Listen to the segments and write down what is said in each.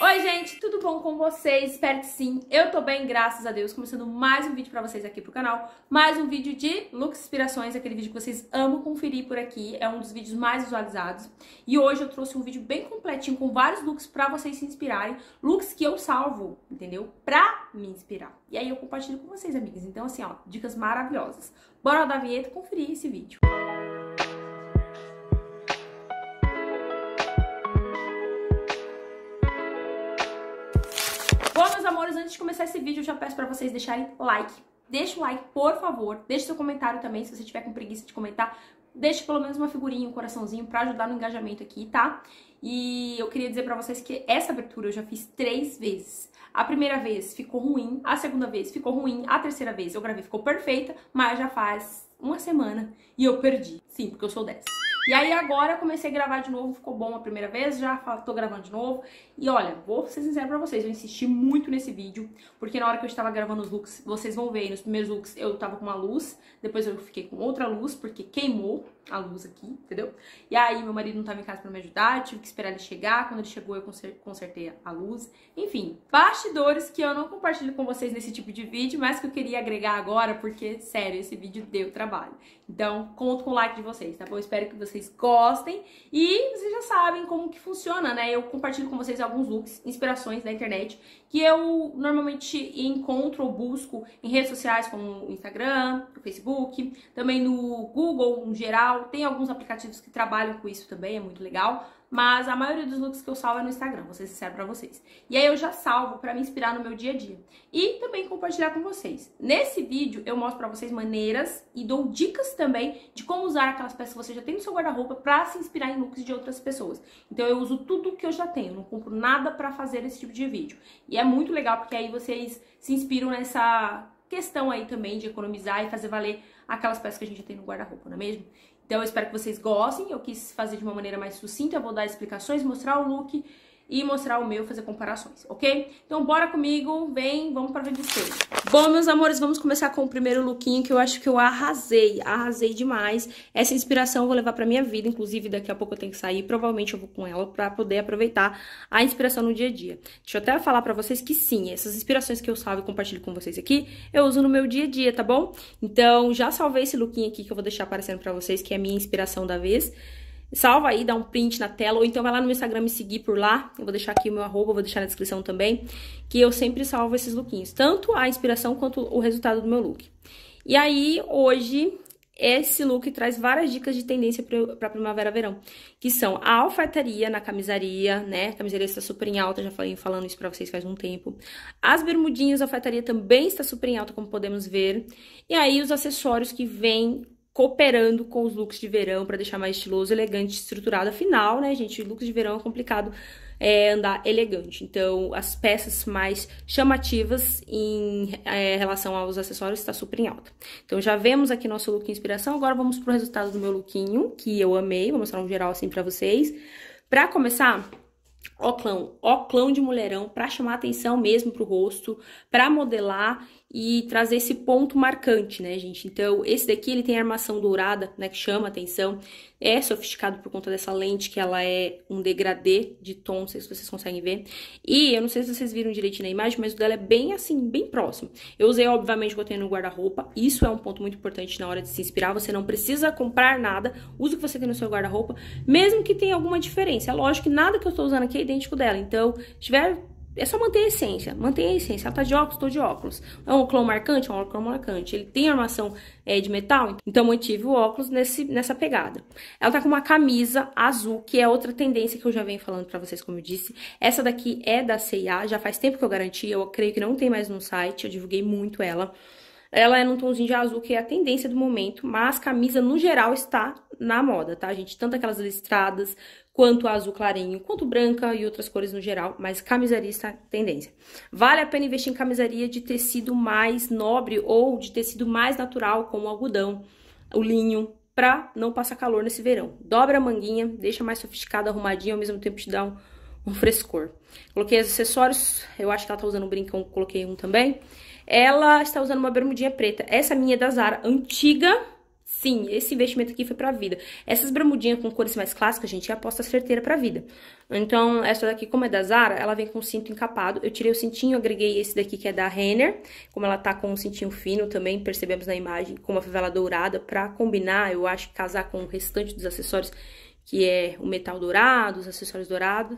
Oi, gente, tudo bom com vocês? Espero que sim. Eu tô bem, graças a Deus. Começando mais um vídeo pra vocês aqui pro canal. Mais um vídeo de looks inspirações, aquele vídeo que vocês amam conferir por aqui. É um dos vídeos mais visualizados. E hoje eu trouxe um vídeo bem completinho com vários looks pra vocês se inspirarem. Looks que eu salvo, entendeu? Pra me inspirar. E aí eu compartilho com vocês, amigas. Então, assim, ó, dicas maravilhosas. Bora dar vinheta e conferir esse vídeo. Bom, antes de começar esse vídeo, eu já peço pra vocês deixarem like. Deixa o like, por favor. Deixe seu comentário também, se você tiver com preguiça de comentar. Deixe pelo menos uma figurinha, um coraçãozinho pra ajudar no engajamento aqui, tá? E eu queria dizer pra vocês que essa abertura eu já fiz três vezes. A primeira vez ficou ruim, a segunda vez ficou ruim, a terceira vez eu gravei ficou perfeita, mas já faz uma semana e eu perdi. Sim, porque eu sou dessa. E aí agora comecei a gravar de novo, ficou bom a primeira vez, já tô gravando de novo. E olha, vou ser sincera pra vocês, eu insisti muito nesse vídeo, porque na hora que eu estava gravando os looks, vocês vão ver, nos primeiros looks eu tava com uma luz, depois eu fiquei com outra luz, porque queimou a luz aqui, entendeu? E aí meu marido não tava em casa pra me ajudar, tive que esperar ele chegar, quando ele chegou eu consertei a luz. Enfim, bastidores que eu não compartilho com vocês nesse tipo de vídeo, mas que eu queria agregar agora, porque, sério, esse vídeo deu trabalho. Então, conto com o like de vocês, tá bom? Espero que vocês gostem e vocês já sabem como que funciona, né? Eu compartilho com vocês alguns looks, inspirações da internet, que eu normalmente encontro ou busco em redes sociais como o Instagram, o Facebook, também no Google, no geral. Tem alguns aplicativos que trabalham com isso também, é muito legal. Mas a maioria dos looks que eu salvo é no Instagram, vou ser sincero pra vocês. E aí eu já salvo pra me inspirar no meu dia a dia. E também compartilhar com vocês. Nesse vídeo eu mostro pra vocês maneiras e dou dicas também de como usar aquelas peças que você já tem no seu guarda-roupa pra se inspirar em looks de outras pessoas. Então eu uso tudo que eu já tenho, não compro nada pra fazer esse tipo de vídeo. E é muito legal porque aí vocês se inspiram nessa questão aí também de economizar e fazer valer aquelas peças que a gente já tem no guarda-roupa, não é mesmo? Então eu espero que vocês gostem. Eu quis fazer de uma maneira mais sucinta, eu vou dar explicações, mostrar o look e mostrar o meu, fazer comparações, ok? Então bora comigo, vem, vamos para vídeo espelho. Bom, meus amores, vamos começar com o primeiro lookinho que eu acho que eu arrasei, arrasei demais. Essa inspiração eu vou levar pra minha vida, inclusive daqui a pouco eu tenho que sair, provavelmente eu vou com ela pra poder aproveitar a inspiração no dia a dia. Deixa eu até falar pra vocês que sim, essas inspirações que eu salvo e compartilho com vocês aqui, eu uso no meu dia a dia, tá bom? Então já salvei esse lookinho aqui que eu vou deixar aparecendo pra vocês, que é a minha inspiração da vez. Salva aí, dá um print na tela, ou então vai lá no Instagram me seguir por lá. Eu vou deixar aqui o meu arroba, vou deixar na descrição também. Que eu sempre salvo esses lookinhos. Tanto a inspiração quanto o resultado do meu look. E aí, hoje, esse look traz várias dicas de tendência para primavera-verão, que são a alfaiataria na camisaria, né? A camisaria está super em alta, já falei falando isso para vocês faz um tempo. As bermudinhas, a alfaiataria também está super em alta, como podemos ver. E aí os acessórios que vêm cooperando com os looks de verão para deixar mais estiloso, elegante, estruturado. Afinal, né, gente, looks de verão é complicado é, andar elegante. Então, as peças mais chamativas em é, relação aos acessórios está super em alta. Então, já vemos aqui nosso look inspiração. Agora, vamos pro resultado do meu lookinho, que eu amei. Vou mostrar um geral assim para vocês. Para começar, oclão, oclão de mulherão para chamar atenção mesmo pro rosto, para modelar e trazer esse ponto marcante, né, gente? Então, esse daqui, ele tem armação dourada, né, que chama atenção. É sofisticado por conta dessa lente, que ela é um degradê de tom, não sei se vocês conseguem ver. E eu não sei se vocês viram direito na imagem, mas o dela é bem assim, bem próximo. Eu usei, obviamente, o que eu tenho no guarda-roupa. Isso é um ponto muito importante na hora de se inspirar. Você não precisa comprar nada, use o que você tem no seu guarda-roupa, mesmo que tenha alguma diferença. É lógico que nada que eu tô usando aqui é idêntico dela. Então, se tiver é só manter a essência. Manter a essência. Ela tá de óculos, tô de óculos. É um óculos marcante? É um óculos marcante. Ele tem armação é, de metal? Então, mantive o óculos nesse, nessa pegada. Ela tá com uma camisa azul, que é outra tendência que eu já venho falando pra vocês, como eu disse. Essa daqui é da C&A. Já faz tempo que eu garanti. Eu creio que não tem mais no site. Eu divulguei muito ela. Ela é num tomzinho de azul, que é a tendência do momento, mas camisa, no geral, está na moda, tá, gente? Tanto aquelas listradas, quanto azul clarinho, quanto branca e outras cores no geral, mas camisaria está tendência. Vale a pena investir em camisaria de tecido mais nobre ou de tecido mais natural, como o algodão, o linho, pra não passar calor nesse verão. Dobra a manguinha, deixa mais sofisticada, arrumadinha, ao mesmo tempo te dá um, um frescor. Coloquei os acessórios, eu acho que ela tá usando um brincão, coloquei um também. Ela está usando uma bermudinha preta. Essa minha é da Zara, antiga, Sim, esse investimento aqui foi pra vida. Essas bermudinhas com cores mais clássicas, gente, é aposta certeira pra vida. Então, essa daqui, como é da Zara, ela vem com cinto encapado. Eu tirei o cintinho, agreguei esse daqui que é da Renner. Como ela tá com um cintinho fino também, percebemos na imagem, com uma fivela dourada. Pra combinar, eu acho casar com o restante dos acessórios, que é o metal dourado, os acessórios dourados.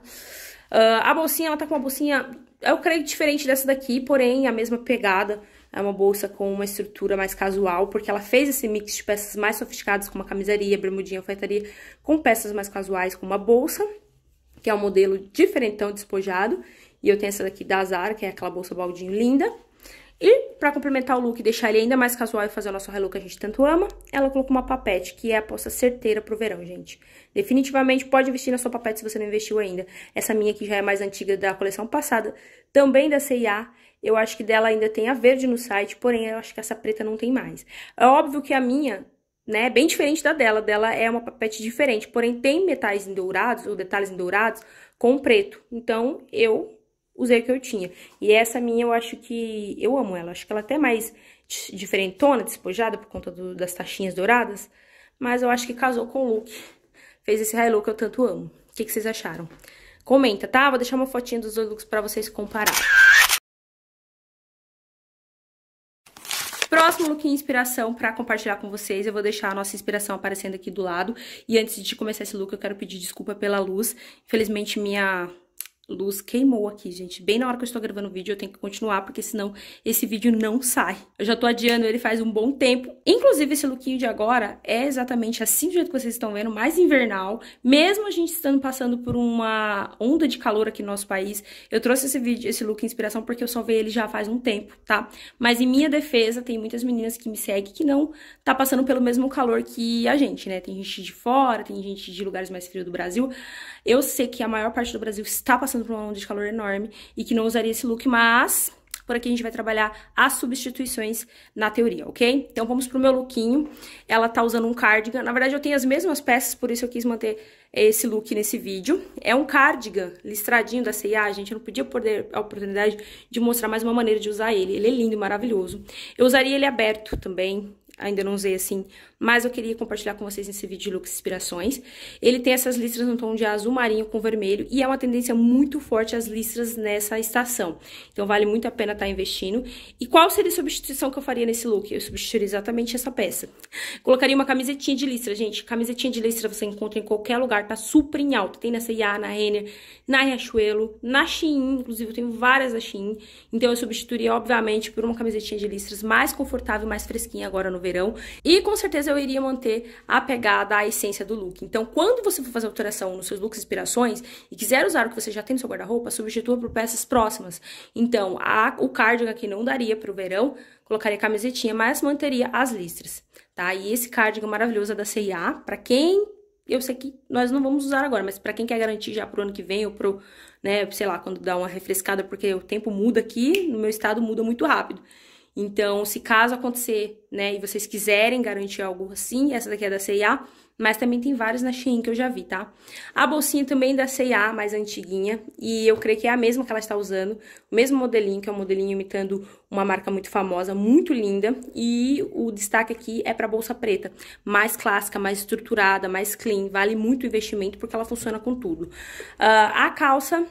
Uh, a bolsinha, ela tá com uma bolsinha, eu creio diferente dessa daqui, porém a mesma pegada. É uma bolsa com uma estrutura mais casual, porque ela fez esse mix de peças mais sofisticadas, como a camisaria, bermudinha, alfaiataria, com peças mais casuais, como uma bolsa, que é um modelo diferentão despojado. E eu tenho essa daqui da Zara, que é aquela bolsa baldinho linda. E para complementar o look e deixar ele ainda mais casual e fazer o nosso relô que a gente tanto ama, ela colocou uma papete, que é a aposta certeira pro verão, gente. Definitivamente pode vestir na sua papete se você não investiu ainda. Essa minha aqui já é mais antiga da coleção passada, também da C&A. Eu acho que dela ainda tem a verde no site, porém eu acho que essa preta não tem mais. É óbvio que a minha, né, é bem diferente da dela. Dela é uma papete diferente, porém tem metais dourados ou detalhes dourados com preto. Então eu usei o que eu tinha. E essa minha eu acho que eu amo ela. Acho que ela é até mais diferentona, despojada por conta do, das taxinhas douradas, mas eu acho que casou com o look. Fez esse high look que eu tanto amo. O que, que vocês acharam? Comenta, tá? Vou deixar uma fotinha dos dois looks pra vocês comparar. Próximo look inspiração para compartilhar com vocês, eu vou deixar a nossa inspiração aparecendo aqui do lado. E antes de começar esse look, eu quero pedir desculpa pela luz. Infelizmente, minha luz queimou aqui, gente. Bem na hora que eu estou gravando o vídeo, eu tenho que continuar, porque senão esse vídeo não sai. Eu já tô adiando ele faz um bom tempo. Inclusive, esse lookinho de agora é exatamente assim do jeito que vocês estão vendo, mais invernal. Mesmo a gente estando passando por uma onda de calor aqui no nosso país, eu trouxe esse vídeo, esse look inspiração, porque eu só vi ele já faz um tempo, tá? Mas em minha defesa, tem muitas meninas que me seguem que não tá passando pelo mesmo calor que a gente, né? Tem gente de fora, tem gente de lugares mais frios do Brasil. Eu sei que a maior parte do Brasil está passando por uma onda de calor enorme e que não usaria esse look, mas por aqui a gente vai trabalhar as substituições na teoria, ok? Então vamos pro meu lookinho. Ela tá usando um cardigan. Na verdade, eu tenho as mesmas peças, por isso eu quis manter esse look nesse vídeo. É um cardigan listradinho da C&A, gente. Eu não podia perder a oportunidade de mostrar mais uma maneira de usar ele. Ele é lindo e maravilhoso. Eu usaria ele aberto também, ainda não usei assim, mas eu queria compartilhar com vocês nesse vídeo de looks inspirações. Ele tem essas listras no tom de azul marinho com vermelho e é uma tendência muito forte as listras nessa estação. Então vale muito a pena estar tá investindo. E qual seria a substituição que eu faria nesse look? Eu substituiria exatamente essa peça. Colocaria uma camisetinha de listra, gente. Camisetinha de listra você encontra em qualquer lugar, tá super em alta. Tem na C&A, na Renner, na Riachuelo, na Shein, inclusive eu tenho várias da Shein. Então eu substituiria, obviamente, por uma camisetinha de listras mais confortável, mais fresquinha agora no verão. E com certeza eu iria manter a pegada, a essência do look. Então, quando você for fazer alteração nos seus looks inspirações e quiser usar o que você já tem no seu guarda-roupa, substitua por peças próximas. Então, a, o cardigan aqui não daria para o verão, colocaria camisetinha, mas manteria as listras, tá? E esse cardigan maravilhoso é da C&A, para quem eu sei que nós não vamos usar agora, mas para quem quer garantir já pro ano que vem ou pro, né, sei lá, quando dá uma refrescada, porque o tempo muda aqui, no meu estado muda muito rápido. Então, se caso acontecer, né, e vocês quiserem garantir algo assim, essa daqui é da C&A, mas também tem vários na Shein que eu já vi, tá? A bolsinha também da C&A, mais antiguinha, e eu creio que é a mesma que ela está usando, o mesmo modelinho, que é um modelinho imitando uma marca muito famosa, muito linda, e o destaque aqui é para bolsa preta, mais clássica, mais estruturada, mais clean, vale muito o investimento porque ela funciona com tudo. Uh, a calça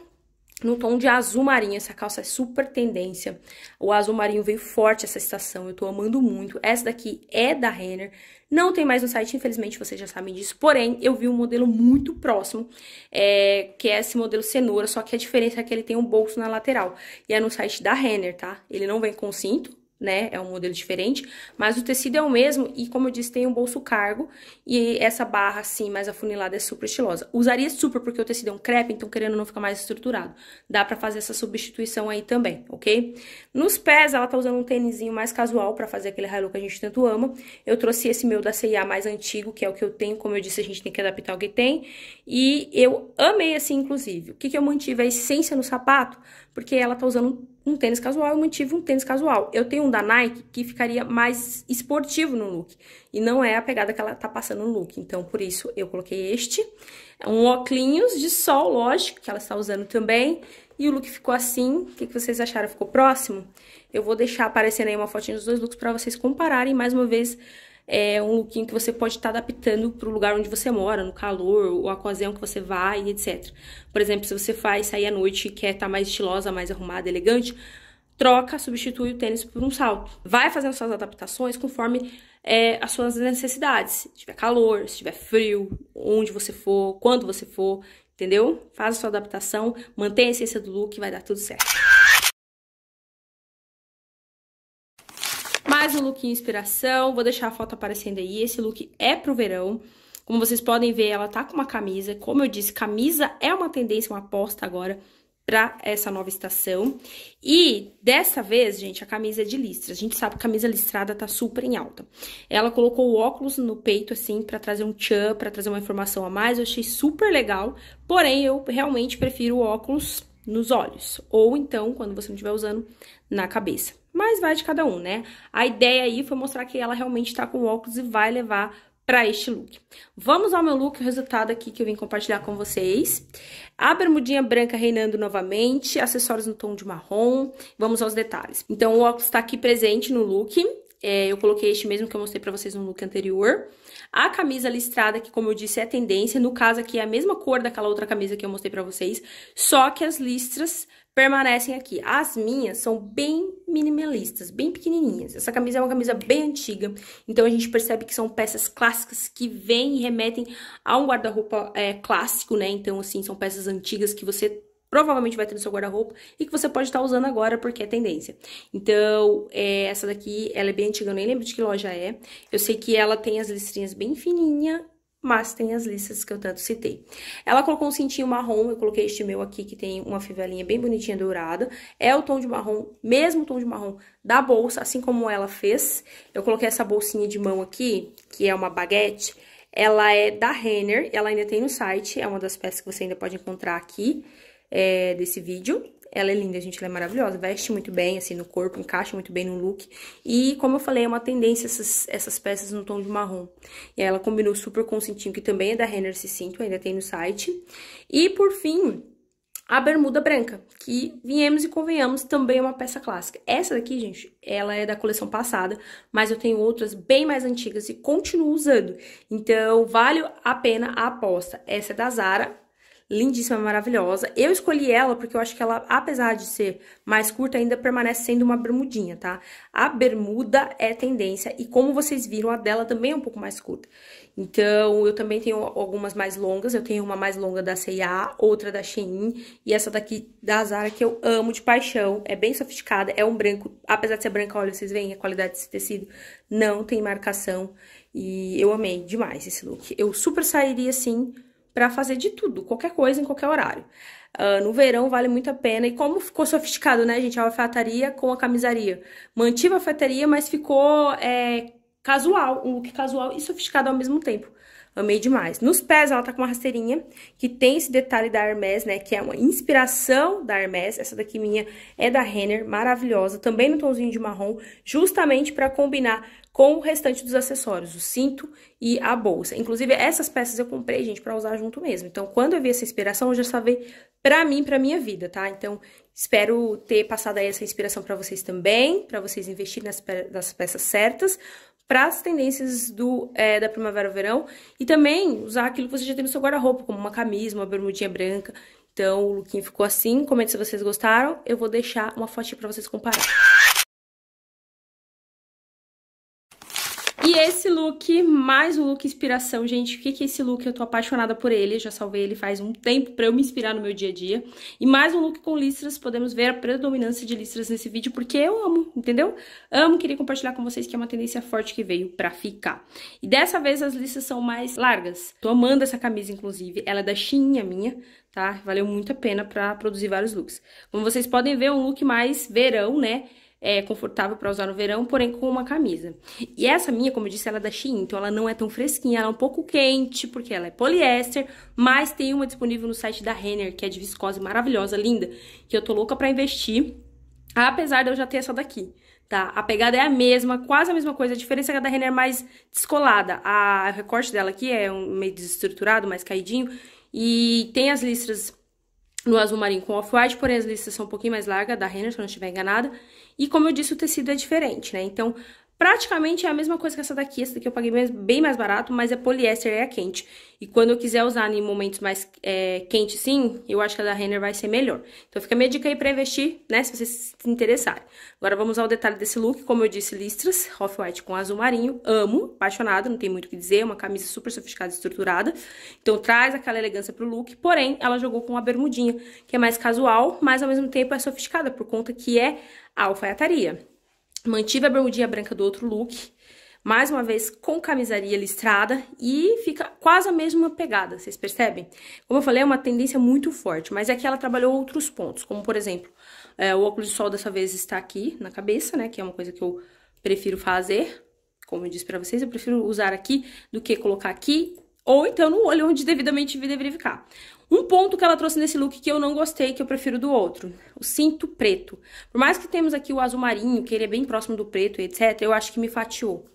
no tom de azul marinho. Essa calça é super tendência. O azul marinho veio forte essa estação, eu tô amando muito. Essa daqui é da Renner. Não tem mais no site, infelizmente, vocês já sabem disso. Porém, eu vi um modelo muito próximo, é, que é esse modelo cenoura, só que a diferença é que ele tem um bolso na lateral. E é no site da Renner, tá? Ele não vem com cinto, né? É um modelo diferente, mas o tecido é o mesmo e, como eu disse, tem um bolso cargo e essa barra, assim, mais afunilada é super estilosa. Usaria super porque o tecido é um crepe, então querendo não ficar mais estruturado. Dá pra fazer essa substituição aí também, ok? Nos pés, ela tá usando um tênisinho mais casual pra fazer aquele high que a gente tanto ama. Eu trouxe esse meu da C&A mais antigo, que é o que eu tenho, como eu disse, a gente tem que adaptar o que tem. E eu amei assim, inclusive. O que que eu mantive? A essência no sapato, porque ela tá usando um tênis casual, eu mantive um tênis casual. Eu tenho um da Nike que ficaria mais esportivo no look. E não é a pegada que ela tá passando no look. Então, por isso, eu coloquei este. Um óculos de sol, lógico, que ela está usando também. E o look ficou assim. O que, que vocês acharam? Ficou próximo? Eu vou deixar aparecendo aí uma fotinha dos dois looks para vocês compararem. Mais uma vez, é um lookinho que você pode estar tá adaptando para o lugar onde você mora, no calor, ou a ocasião que você vai, etc. Por exemplo, se você faz sair à noite e quer estar tá mais estilosa, mais arrumada, elegante, troca, substitui o tênis por um salto. Vai fazendo suas adaptações conforme é, as suas necessidades. Se tiver calor, se tiver frio, onde você for, quando você for, entendeu? Faz a sua adaptação, mantenha a essência do look e vai dar tudo certo. Mais um look inspiração, vou deixar a foto aparecendo aí. Esse look é pro verão. Como vocês podem ver, ela tá com uma camisa. Como eu disse, camisa é uma tendência, uma aposta agora para essa nova estação. E dessa vez, gente, a camisa é de listras. A gente sabe que a camisa listrada tá super em alta. Ela colocou o óculos no peito, assim, para trazer um tchan, para trazer uma informação a mais. Eu achei super legal. Porém, eu realmente prefiro o óculos nos olhos. Ou então, quando você não estiver usando, na cabeça. Mas vai de cada um, né? A ideia aí foi mostrar que ela realmente tá com óculos e vai levar para este look. Vamos ao meu look, o resultado aqui que eu vim compartilhar com vocês. A bermudinha branca reinando novamente, acessórios no tom de marrom. Vamos aos detalhes. Então, o óculos está aqui presente no look. É, eu coloquei este mesmo que eu mostrei para vocês no look anterior. A camisa listrada, que como eu disse é tendência, no caso aqui é a mesma cor daquela outra camisa que eu mostrei pra vocês, só que as listras permanecem aqui. As minhas são bem minimalistas, bem pequenininhas. Essa camisa é uma camisa bem antiga, então a gente percebe que são peças clássicas que vêm e remetem a um guarda-roupa é, clássico, né? Então, assim, são peças antigas que você provavelmente vai ter no seu guarda-roupa e que você pode estar usando agora porque é tendência. Então, é, essa daqui, ela é bem antiga, eu nem lembro de que loja é. Eu sei que ela tem as listrinhas bem fininha, mas tem as listas que eu tanto citei. Ela colocou um cintinho marrom, eu coloquei este meu aqui, que tem uma fivelinha bem bonitinha dourada. É o tom de marrom, mesmo tom de marrom da bolsa, assim como ela fez. Eu coloquei essa bolsinha de mão aqui, que é uma baguete. Ela é da Renner, ela ainda tem no site, é uma das peças que você ainda pode encontrar aqui é, desse vídeo. Ela é linda, gente, ela é maravilhosa, veste muito bem, assim, no corpo, encaixa muito bem no look. E, como eu falei, é uma tendência essas, essas peças no tom de marrom. E ela combinou super com o cintinho, que também é da Renner esse cinto, ainda tem no site. E, por fim, a bermuda branca, que viemos e convenhamos, também é uma peça clássica. Essa daqui, gente, ela é da coleção passada, mas eu tenho outras bem mais antigas e continuo usando. Então, vale a pena a aposta. Essa é da Zara, lindíssima, maravilhosa. Eu escolhi ela porque eu acho que ela, apesar de ser mais curta, ainda permanece sendo uma bermudinha, tá? A bermuda é tendência e como vocês viram, a dela também é um pouco mais curta. Então, eu também tenho algumas mais longas, eu tenho uma mais longa da C&A, outra da Shein e essa daqui da Zara que eu amo de paixão, é bem sofisticada, é um branco, apesar de ser branca, olha, vocês veem a qualidade desse tecido, não tem marcação e eu amei demais esse look. Eu super sairia, assim, para fazer de tudo, qualquer coisa, em qualquer horário. Uh, no verão vale muito a pena. E como ficou sofisticado, né, gente? A alfaiataria com a camisaria. Mantive a alfaiataria, mas ficou é, casual, um look casual e sofisticado ao mesmo tempo. Amei demais. Nos pés, ela tá com uma rasteirinha que tem esse detalhe da Hermès, né? Que é uma inspiração da Hermès. Essa daqui minha é da Renner, maravilhosa. Também no tomzinho de marrom, justamente para combinar com o restante dos acessórios, o cinto e a bolsa. Inclusive, essas peças eu comprei, gente, para usar junto mesmo. Então, quando eu vi essa inspiração, eu já sabia pra mim, pra minha vida, tá? Então, espero ter passado aí essa inspiração para vocês também, para vocês investirem nas, pe nas peças certas, para as tendências do, é, da primavera-verão e também usar aquilo que você já tem no seu guarda-roupa, como uma camisa, uma bermudinha branca. Então, o lookinho ficou assim. Comente se vocês gostaram. Eu vou deixar uma fotinha para vocês compararem. E esse look, mais um look inspiração, gente. O que, que é esse look? Eu tô apaixonada por ele, já salvei ele faz um tempo pra eu me inspirar no meu dia a dia. E mais um look com listras, podemos ver a predominância de listras nesse vídeo, porque eu amo, entendeu? Amo, queria compartilhar com vocês que é uma tendência forte que veio pra ficar. E dessa vez as listras são mais largas. Tô amando essa camisa, inclusive. Ela é da Shein, minha, tá? Valeu muito a pena pra produzir vários looks. Como vocês podem ver, é um look mais verão, né? É, confortável para usar no verão, porém com uma camisa. E essa minha, como eu disse, ela é da Shein, então ela não é tão fresquinha, ela é um pouco quente, porque ela é poliéster, mas tem uma disponível no site da Renner, que é de viscose maravilhosa, linda, que eu tô louca para investir, apesar de eu já ter essa daqui. Tá, a pegada é a mesma, quase a mesma coisa. A diferença é que a da Renner é mais descolada. A, recorte dela aqui é um meio desestruturado, mais caidinho. E tem as listras no azul marinho com off-white, porém as listas são um pouquinho mais largas, da Renner, se eu não estiver enganada. E como eu disse, o tecido é diferente, né? Então, Praticamente é a mesma coisa que essa daqui. Essa daqui eu paguei bem mais barato, mas é poliéster e é quente. E quando eu quiser usar em momentos mais é, quentes, sim, eu acho que a da Renner vai ser melhor. Então fica a minha dica aí pra investir, né, se vocês se interessarem. Agora vamos ao detalhe desse look. Como eu disse, listras, off-white com azul marinho. Amo, apaixonada, não tem muito o que dizer. É uma camisa super sofisticada e estruturada. Então traz aquela elegância pro look. Porém, ela jogou com uma bermudinha, que é mais casual, mas ao mesmo tempo é sofisticada, por conta que é alfaiataria. Mantive a bermudinha branca do outro look, mais uma vez com camisaria listrada e fica quase a mesma pegada, vocês percebem? Como eu falei, é uma tendência muito forte, mas aqui ela trabalhou outros pontos, como por exemplo, é, o óculos de sol dessa vez está aqui na cabeça, né, que é uma coisa que eu prefiro fazer, como eu disse pra vocês, eu prefiro usar aqui do que colocar aqui, ou então no olho onde devidamente deveria ficar. Um ponto que ela trouxe nesse look que eu não gostei, que eu prefiro do outro, o cinto preto. Por mais que temos aqui o azul marinho, que ele é bem próximo do preto, etc, eu acho que me fatiou.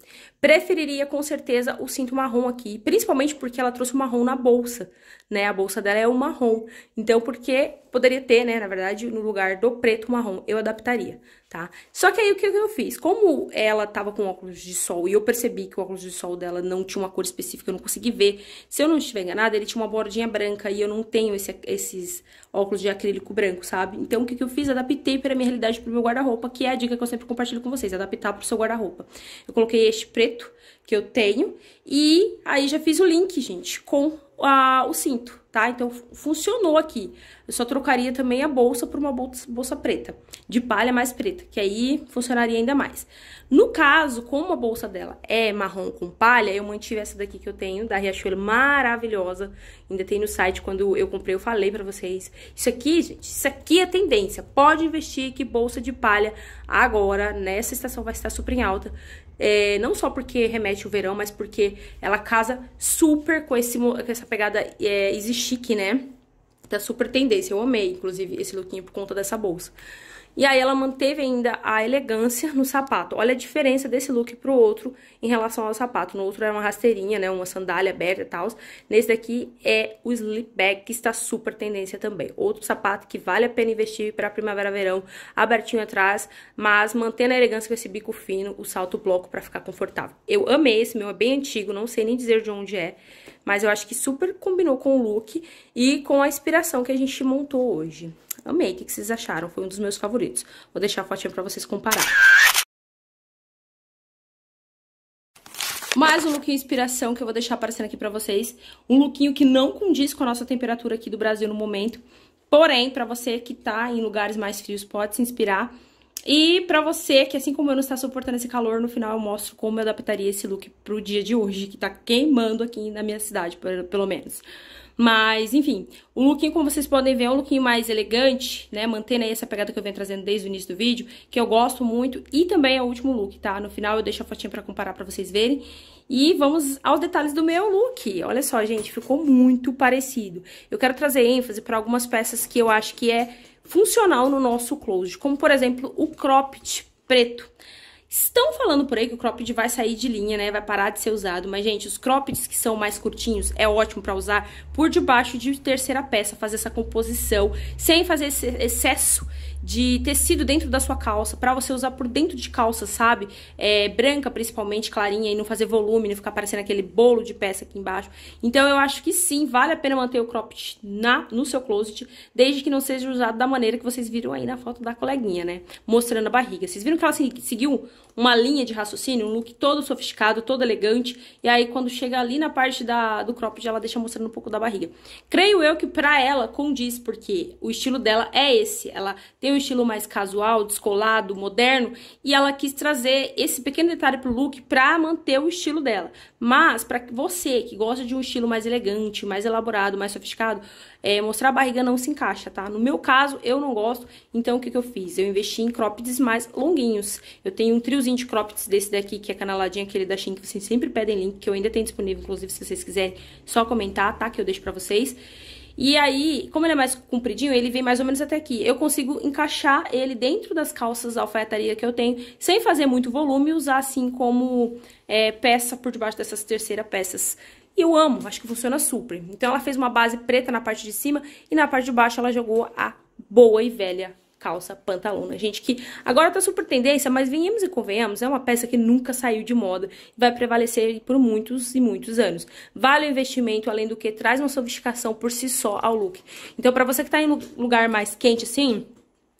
Preferiria, com certeza, o cinto marrom aqui, principalmente porque ela trouxe o marrom na bolsa, né? A bolsa dela é o marrom. Então, porque poderia ter, né, na verdade, no lugar do preto marrom, eu adaptaria, tá? Só que aí, o que eu fiz? Como ela tava com óculos de sol e eu percebi que o óculos de sol dela não tinha uma cor específica, eu não consegui ver. Se eu não estiver enganada, ele tinha uma bordinha branca e eu não tenho esse, esses óculos de acrílico branco, sabe? Então, o que, que eu fiz? Adaptei para minha realidade, pro meu guarda-roupa, que é a dica que eu sempre compartilho com vocês, adaptar pro seu guarda-roupa. Eu coloquei este preto que eu tenho e aí já fiz o link, gente, com a, o cinto, tá? Então, funcionou aqui. Eu só trocaria também a bolsa por uma bolsa, bolsa preta, de palha mais preta, que aí funcionaria ainda mais. No caso, como a bolsa dela é marrom com palha, eu mantive essa daqui que eu tenho, da Riachuelo, maravilhosa. Ainda tem no site, quando eu comprei, eu falei pra vocês. Isso aqui, gente, isso aqui é tendência. Pode investir que bolsa de palha agora, nessa estação, vai estar super em alta. É, não só porque remete o verão, mas porque ela casa super com, esse, com essa pegada é, easy chic, né? Tá super tendência. Eu amei, inclusive, esse lookinho por conta dessa bolsa. E aí ela manteve ainda a elegância no sapato. Olha a diferença desse look pro outro em relação ao sapato. No outro era uma rasteirinha, né, uma sandália aberta e tal. Nesse daqui é o slip bag, que está super tendência também. Outro sapato que vale a pena investir para primavera-verão, abertinho atrás, mas mantendo a elegância com esse bico fino, o salto bloco para ficar confortável. Eu amei esse meu, é bem antigo, não sei nem dizer de onde é, mas eu acho que super combinou com o look e com a inspiração que a gente montou hoje. Amei, o que vocês acharam? Foi um dos meus favoritos. Vou deixar a fotinha pra vocês comparar. Mais um lookinho inspiração que eu vou deixar aparecendo aqui pra vocês. Um lookinho que não condiz com a nossa temperatura aqui do Brasil no momento. Porém, pra você que tá em lugares mais frios, pode se inspirar. E pra você que, assim como eu, não está suportando esse calor, no final eu mostro como eu adaptaria esse look pro dia de hoje, que tá queimando aqui na minha cidade, pelo menos. Mas, enfim, o lookinho, como vocês podem ver, é um lookinho mais elegante, né? Mantendo aí essa pegada que eu venho trazendo desde o início do vídeo, que eu gosto muito. E também é o último look, tá? No final eu deixo a fotinha pra comparar pra vocês verem. E vamos aos detalhes do meu look. Olha só, gente, ficou muito parecido. Eu quero trazer ênfase para algumas peças que eu acho que é funcional no nosso closet, como por exemplo o cropped preto. Estão falando por aí que o cropped vai sair de linha, né? Vai parar de ser usado. Mas, gente, os croppeds que são mais curtinhos é ótimo para usar por debaixo de terceira peça, fazer essa composição, sem fazer esse excesso de tecido dentro da sua calça, para você usar por dentro de calça, sabe? É, branca, principalmente, clarinha, e não fazer volume, não ficar parecendo aquele bolo de peça aqui embaixo. Então, eu acho que sim, vale a pena manter o cropped na, no seu closet, desde que não seja usado da maneira que vocês viram aí na foto da coleguinha, né? Mostrando a barriga. Vocês viram que ela seguiu uma linha de raciocínio, um look todo sofisticado, todo elegante, e aí quando chega ali na parte da, do cropped, ela deixa mostrando um pouco da barriga. Creio eu que pra ela condiz, porque o estilo dela é esse, ela tem um estilo mais casual, descolado, moderno, e ela quis trazer esse pequeno detalhe pro look pra manter o estilo dela. Mas, para você que gosta de um estilo mais elegante, mais elaborado, mais sofisticado, é, mostrar a barriga não se encaixa, tá? No meu caso, eu não gosto, então o que, que eu fiz? Eu investi em croppeds mais longuinhos. Eu tenho um triozinho de croppeds desse daqui, que é canaladinho, aquele da Shein, que vocês sempre pedem link, que eu ainda tenho disponível, inclusive, se vocês quiserem só comentar, tá? Que eu deixo pra vocês. E aí, como ele é mais compridinho, ele vem mais ou menos até aqui. Eu consigo encaixar ele dentro das calças alfaiataria que eu tenho, sem fazer muito volume e usar assim como é, peça por debaixo dessas terceiras peças. E eu amo, acho que funciona super. Então ela fez uma base preta na parte de cima e na parte de baixo ela jogou a boa e velha calça pantalona. Gente, que agora tá super tendência, mas venhamos e convenhamos, é uma peça que nunca saiu de moda e vai prevalecer por muitos e muitos anos. Vale o investimento, além do que traz uma sofisticação por si só ao look. Então, para você que tá em lugar mais quente assim,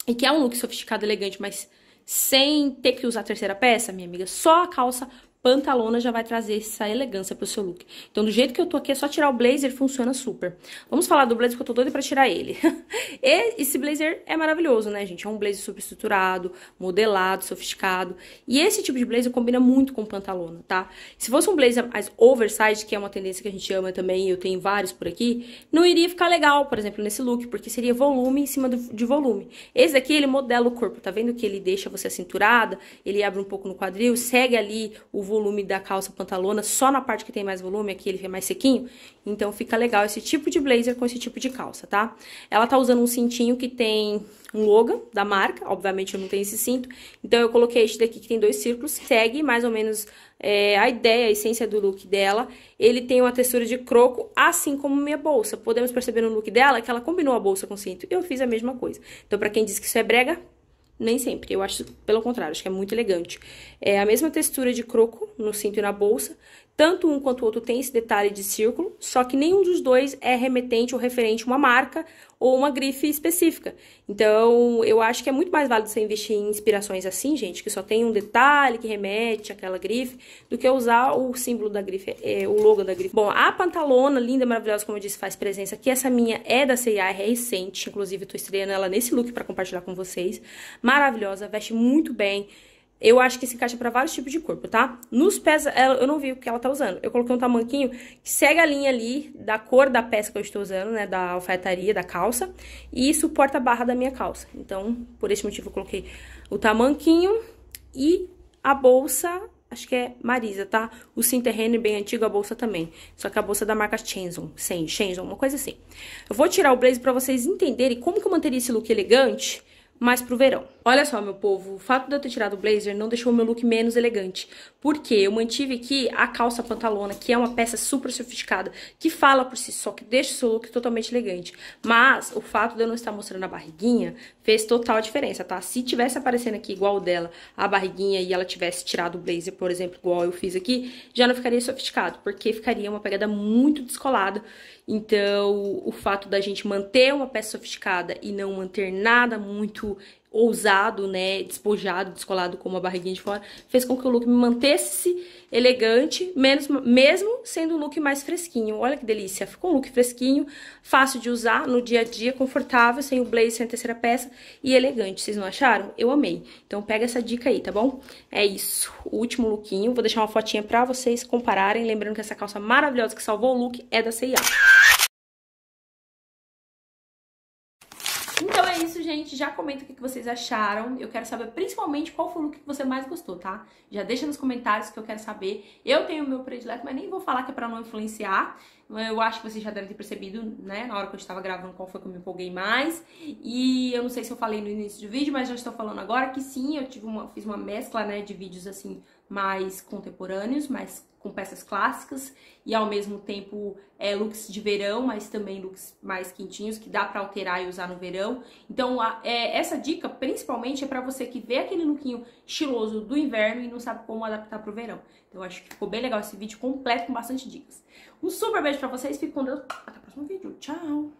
e quer um look sofisticado, elegante, mas sem ter que usar a terceira peça, minha amiga, só a calça pantalona já vai trazer essa elegância pro seu look. Então, do jeito que eu tô aqui, é só tirar o blazer, funciona super. Vamos falar do blazer, que eu tô doida pra tirar ele. esse blazer é maravilhoso, né, gente? É um blazer super estruturado, modelado, sofisticado. E esse tipo de blazer combina muito com pantalona, tá? Se fosse um blazer mais oversized, que é uma tendência que a gente ama também, eu tenho vários por aqui, não iria ficar legal, por exemplo, nesse look, porque seria volume em cima do, de volume. Esse daqui, ele modela o corpo, tá vendo que ele deixa você cinturada, ele abre um pouco no quadril, segue ali o volume da calça pantalona, só na parte que tem mais volume, aqui ele é mais sequinho. Então fica legal esse tipo de blazer com esse tipo de calça, tá? Ela tá usando um cintinho que tem um logo da marca, obviamente eu não tenho esse cinto. Então eu coloquei este daqui que tem dois círculos, segue mais ou menos é, a ideia, a essência do look dela. Ele tem uma textura de croco, assim como minha bolsa. Podemos perceber no look dela que ela combinou a bolsa com o cinto. Eu fiz a mesma coisa. Então, pra quem diz que isso é brega, nem sempre. Eu acho, pelo contrário, acho que é muito elegante. É a mesma textura de croco no cinto e na bolsa. Tanto um quanto o outro tem esse detalhe de círculo, só que nenhum dos dois é remetente ou referente a uma marca ou uma grife específica. Então, eu acho que é muito mais válido você investir em inspirações assim, gente, que só tem um detalhe que remete àquela grife, do que usar o símbolo da grife, é, o logo da grife. Bom, a pantalona, linda, maravilhosa, como eu disse, faz presença aqui. Essa minha é da C&A, é recente, inclusive eu tô estreando ela nesse look para compartilhar com vocês. Maravilhosa, veste muito bem. Eu acho que se encaixa para vários tipos de corpo, tá? Nos pés, eu não vi o que ela tá usando. Eu coloquei um tamanquinho que segue a linha ali da cor da peça que eu estou usando, né? Da alfaiataria, da calça. E suporta a barra da minha calça. Então, por esse motivo, eu coloquei o tamanquinho e a bolsa acho que é Marisa, tá? O cinto é bem antigo, a bolsa também. Só que a bolsa é da marca Shenzhen, Shenzhen, uma coisa assim. Eu vou tirar o blazer pra vocês entenderem como que eu manteria esse look elegante mais pro verão. Olha só, meu povo, o fato de eu ter tirado o blazer não deixou o meu look menos elegante. Porque eu mantive aqui a calça pantalona, que é uma peça super sofisticada, que fala por si só, que deixa o seu look totalmente elegante. Mas o fato de eu não estar mostrando a barriguinha fez total diferença, tá? Se tivesse aparecendo aqui igual o dela, a barriguinha, e ela tivesse tirado o blazer, por exemplo, igual eu fiz aqui, já não ficaria sofisticado, porque ficaria uma pegada muito descolada. Então, o fato da gente manter uma peça sofisticada e não manter nada muito ousado, né, despojado, descolado como a barriguinha de fora, fez com que o look me mantesse elegante, menos, mesmo sendo um look mais fresquinho. Olha que delícia, ficou um look fresquinho, fácil de usar no dia a dia, confortável, sem o blazer, sem a terceira peça e elegante. Vocês não acharam? Eu amei. Então pega essa dica aí, tá bom? É isso, o último lookinho. Vou deixar uma fotinha pra vocês compararem, lembrando que essa calça maravilhosa que salvou o look é da C&A. isso, gente. Já comenta o que vocês acharam. Eu quero saber principalmente qual foi o look que você mais gostou, tá? Já deixa nos comentários que eu quero saber. Eu tenho o meu predileto, mas nem vou falar que é pra não influenciar. Eu acho que vocês já devem ter percebido, né, na hora que eu estava gravando, qual foi que eu me empolguei mais. E eu não sei se eu falei no início do vídeo, mas já estou falando agora que sim, eu tive uma, fiz uma mescla, né, de vídeos assim mais contemporâneos, mais com peças clássicas e ao mesmo tempo é, looks de verão, mas também looks mais quentinhos que dá para alterar e usar no verão. Então a, é, essa dica principalmente é para você que vê aquele lookinho estiloso do inverno e não sabe como adaptar pro verão. Então acho que ficou bem legal esse vídeo completo com bastante dicas. Um super beijo para vocês, fique com Deus, até o próximo vídeo, tchau!